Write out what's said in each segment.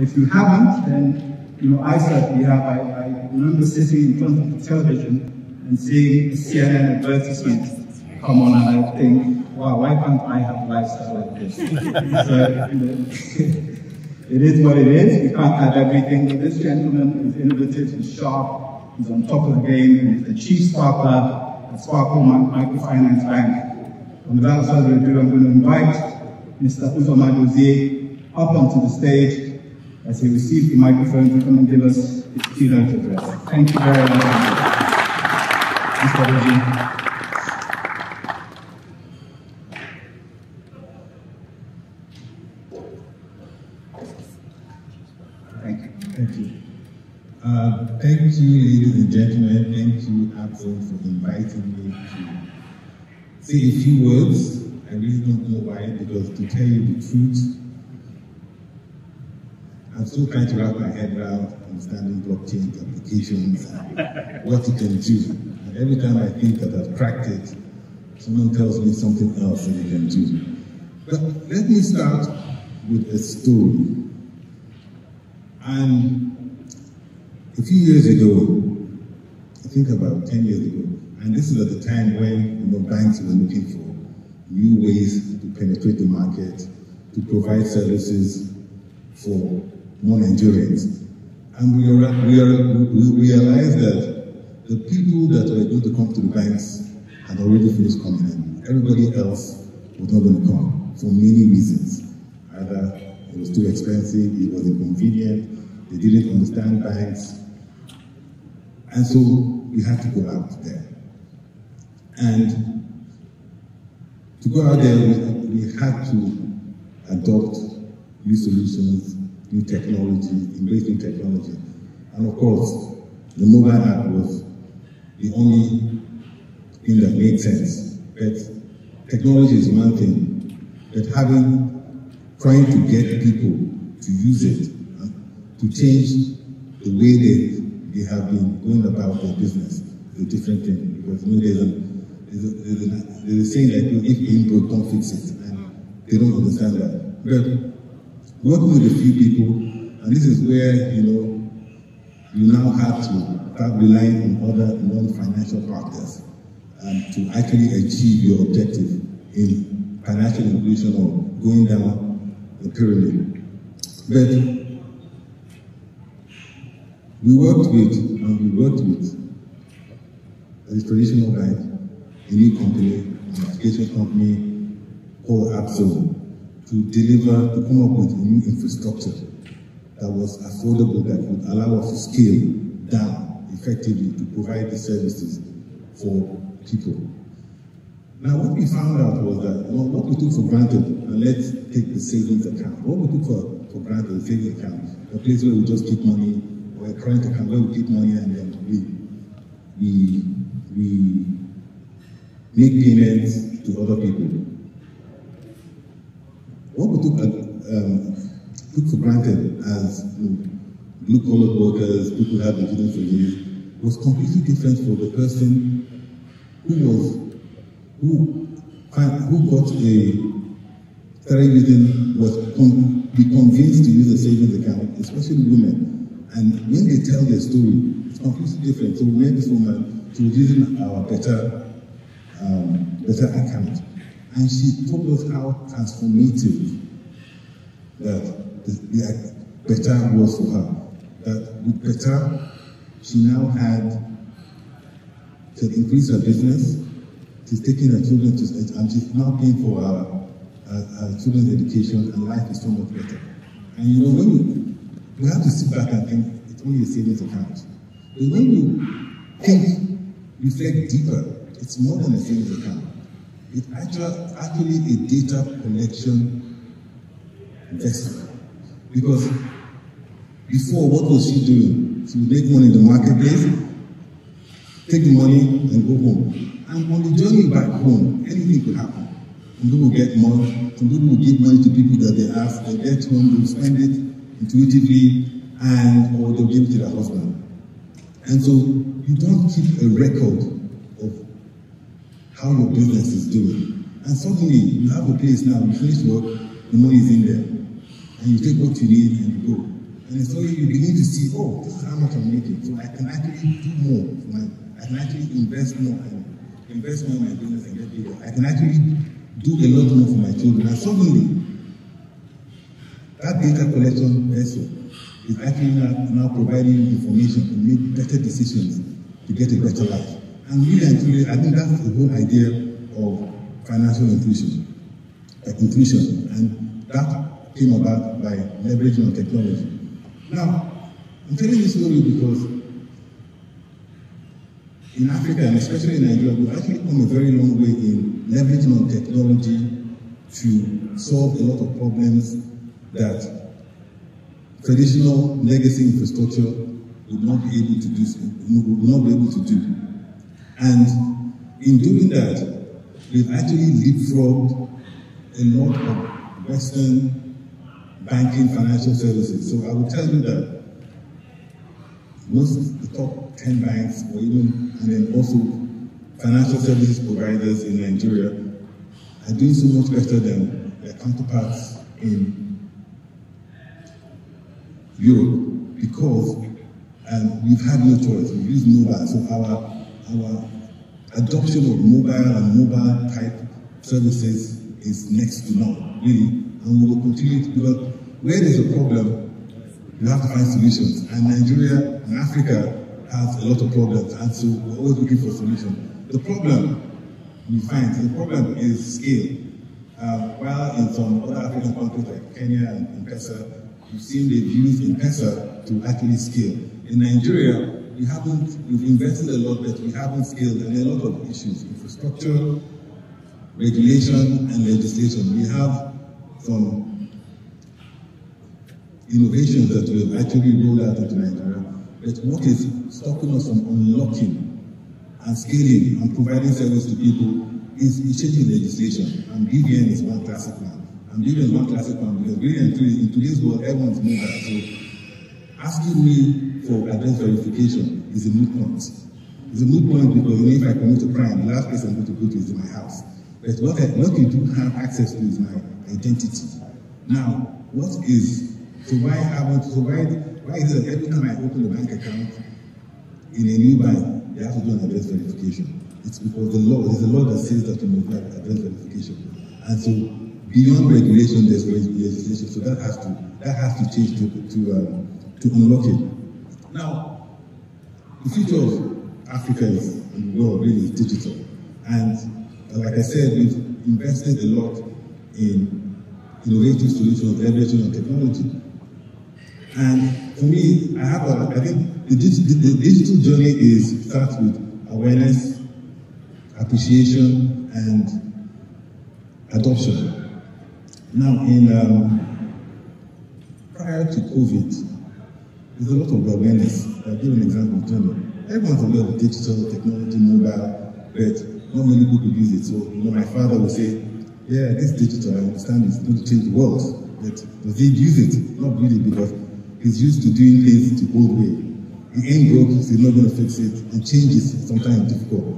If you haven't, then, you know, I certainly have. I, I remember sitting in front of the television and seeing a CNN advertisement come on and I think, wow, why can't I have a lifestyle like this? so, it is what it is. We can't have everything, but this gentleman is innovative, he's sharp, he's on top of the game, he's the chief sparkler at Sparkle Microfinance Bank. And without further ado, I'm going to invite Mr. Uzoma Dozie up onto the stage as he receives the microphone to come and give us his keynote address. Thank you very much. Mr. you. Thank you. Uh, thank you, ladies and gentlemen. Thank you, AppZone, for inviting me to say a few words. I really don't know why, because to tell you the truth, I'm still trying to wrap my head around understanding blockchain applications and what it can do. And every time I think that I've cracked it, someone tells me something else that it can do. But let me start with a story. And a few years ago, I think about 10 years ago, and this is at the time when you know, banks were looking for new ways to penetrate the market, to provide services for more Nigerians. And we, we, we realized that the people that were going to come to the banks had already finished coming in. Everybody else was not going to come for many reasons. Either it was too expensive, it was inconvenient, they didn't understand banks. And so we had to go out there. And to go out there, we, we had to adopt new solutions, new technology, embrace new technology. And of course, the mobile app was the only thing that made sense. But technology is one thing, but having trying to get people to use it, to change the way they, they have been going about their business is a different thing. Because you know, there's, a, there's, a, there's, a, there's a saying that if broke, don't fix it. And they don't understand that. But working with a few people, and this is where, you know, you now have to start relying on other non-financial partners um, to actually achieve your objective in financial inclusion or going down the pyramid. But we worked with, and we worked with a traditional bank, a new company, an application company called Absol, to deliver, to come up with a new infrastructure that was affordable, that would allow us to scale down effectively to provide the services for people. Now, what we found out was that you know, what we took for granted, and let's take the savings account. What we took for, for granted, the savings account, a place where we just keep money, or a current account where we keep money and then we, we, we make payments to other people. What we took, um, took for granted as you know, blue collar workers, people who have been doing for years, was completely different for the person who was who, who got a started using, was con be convinced to use a savings account, especially women. And when they tell their story, it's completely different. So we met this woman, was using our BETA, um, BETA account. And she told us how transformative that the, the BETA was for her. That with BETA, she now had to increase her business, She's taking her children to, and she's now paying for her, her, her children's education, and life is so much better. And you know, when you, you have to sit back and think, it's only a savings account. But when you think, reflect deeper, it's more than a savings account. It's actually, actually a data collection investment. Because before, what was she doing? She would make money in the marketplace, take the money, and go home. And on the journey back home, anything could happen. Some people get money, some people will give money to people that they ask, they get home, they'll spend it intuitively, and or they'll give it to their husband. And so you don't keep a record how your business is doing. And suddenly you have a place now, you finish work, the money is in there. And you take what you need and you go. see, oh, this is how much I'm making. So I can actually do more. My, I can actually invest more and invest more in my business and get bigger. I can actually do a lot more for my children. And suddenly, that data collection vessel is actually now, now providing you information to make better decisions to get a better life. And really I think that's the whole idea of financial inclusion. Inclusion. And that came about by leveraging on technology. Now, I'm telling this story because in Africa, and especially in Nigeria, we've actually come a very long way in leveraging on technology to solve a lot of problems that traditional legacy infrastructure would not be able to do, would not be able to do. And in doing that, we've actually leapfrogged a lot of Western banking financial services. So I will tell you that most of the top 10 banks, or even, and then also financial services providers in Nigeria, are doing so much better than their counterparts in Europe because um, we've had no choice. We've used mobile, so our our adoption of mobile and mobile type services is next to none, really, and we will continue to because where there's a problem, you have to find solutions. And Nigeria and Africa has a lot of problems, and so we're always looking for solutions. The problem we find, the problem is scale. Uh, while in some other African countries like Kenya and, and Pesa, You've seen they've used M-Pesa to actually scale. In Nigeria, we haven't, we've invested a lot, but we haven't scaled, and there are a lot of issues, infrastructure, regulation, and legislation. We have some innovations that we've actually rolled out into Nigeria, but what is stopping us from unlocking and scaling and providing service to people is, is changing legislation, and BVN is one classic one. I'm giving one classic one because and truly, in today's world, everyone's mobile. So asking me for address verification is a moot point. It's a moot point because if I commit a crime, the last place I'm going to go to is in my house. But what, I, what you do have access to is my identity. Now, what is, so why haven't, so why, why is it that every time I open a bank account in a new bank, they have to do an address verification? It's because the law, there's a law that says that you must have address verification. And so beyond regulation, there's legislation. So that has to that has to change to to um, to unlock it. Now, the future of Africa is, and the world really is digital. And like I said, we've invested a lot in innovative solutions, leveraging on technology. And for me, I have a, I think the, the, the digital journey is starts with awareness, appreciation, and adoption. Now, in um, prior to COVID, there's a lot of awareness. I'll give an example. General. Everyone's aware of digital technology, mobile, but not many people use it. So, you know, my father would say, "Yeah, this digital, I understand it's going to change the world, but does he use it? Not really, because he's used to doing things the old way. He ain't broke, so he's not going to fix it, and change is sometimes difficult.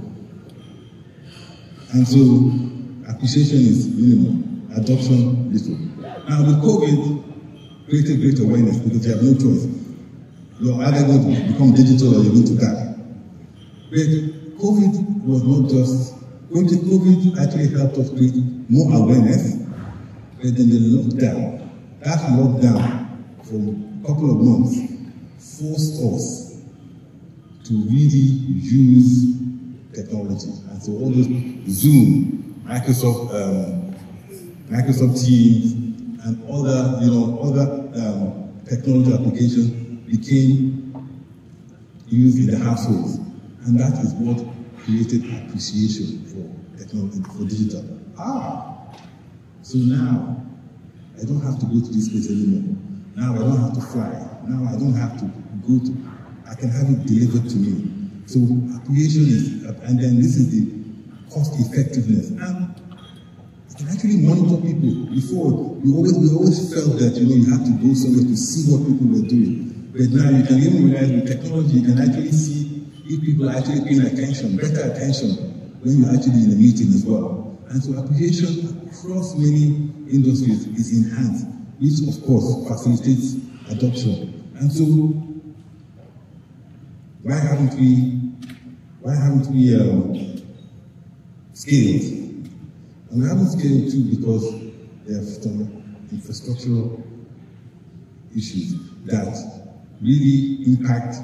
And so, appreciation is minimal adoption little. Now with COVID, created great awareness because you have no choice. You're either going to become digital or you're going to die. But COVID was not just, COVID actually helped us create more awareness, but then the lockdown, that lockdown for a couple of months forced us to really use technology. And so all those Zoom, Microsoft um, Microsoft Teams, and other, you know, other um, technology applications became used in the households. And that is what created appreciation for technology, for digital. Ah, so now I don't have to go to this place anymore. Now I don't have to fly. Now I don't have to go to, I can have it delivered to me. So appreciation is, and then this is the cost effectiveness. And you can actually monitor people. Before, we always we always felt that you know you have to go somewhere to see what people were doing. But now you can even realize with technology, you can actually see if people are actually paying attention, better attention when you're actually in a meeting as well. And so application across many industries is enhanced, which of course facilitates adoption. And so why haven't we, why haven't we um, scaled? And we haven't scaled too because there are some infrastructural issues that really impact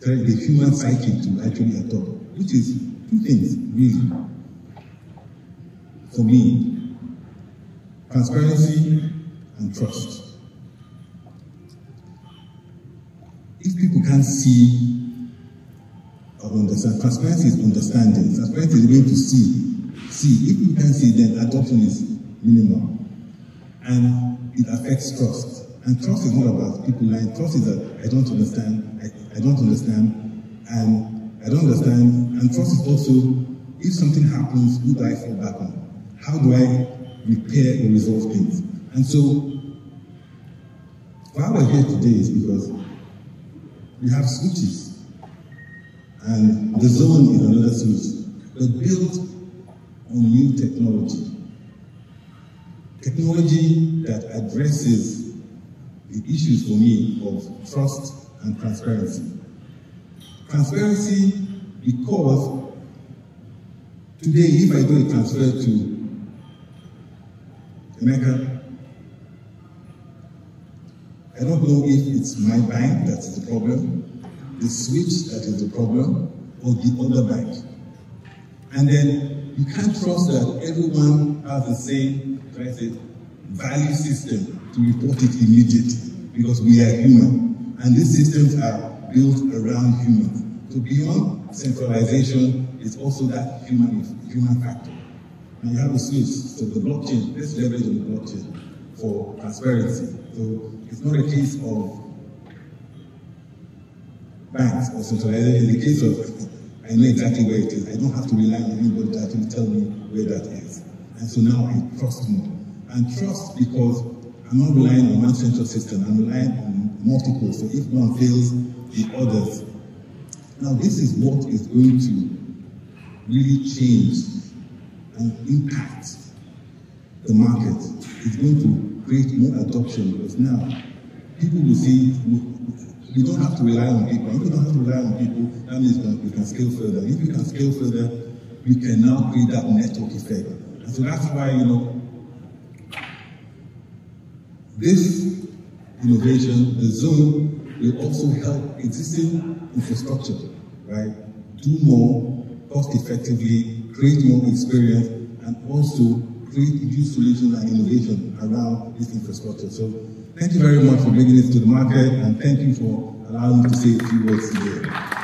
the human psyche to actually adopt, which is two things really. For me, transparency and trust. If people can't see or understand, transparency is understanding. Transparency is going to see. See, if you can't see, then adoption is minimal. And it affects trust. And trust is not about people lying. Trust is that I don't understand, I, I don't understand, and I don't understand. And trust is also, if something happens, who do I fall back on? How do I repair or resolve things? And so, why we're here today is because we have switches. And the zone is another switch. But built on new technology. Technology that addresses issues for me of trust and transparency. Transparency because today if I do a transfer to Emeka, I don't know if it's my bank that is the problem, the switch that is the problem, or the other bank. And then you can't trust that everyone has the same value system to report it immediately because we are human. And these systems are built around humans. So beyond centralization is also that human, human factor. And you have a switch. So the blockchain, let's leverage the blockchain for transparency. So it's not a case of banks or centralization. In the case of, I know exactly where it is. I don't have to rely on anybody to actually tell me where that is. And so now I trust more. And trust because I'm not relying on one central system, I'm relying on multiple. So if one fails, the others. Now, this is what is going to really change and impact the market. It's going to create more adoption because now people will see we don't have to rely on people. If we don't have to rely on people, that means we can scale further. If we can scale further, we can now create that network effect. And so that's why, you know, this innovation, the zone, will also help existing infrastructure, right? Do more cost effectively, create more experience, and also create new solutions and innovation around this infrastructure. So thank you very much for bringing this to the market, and thank you for allowing me to say a few words today.